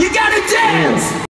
You gotta dance!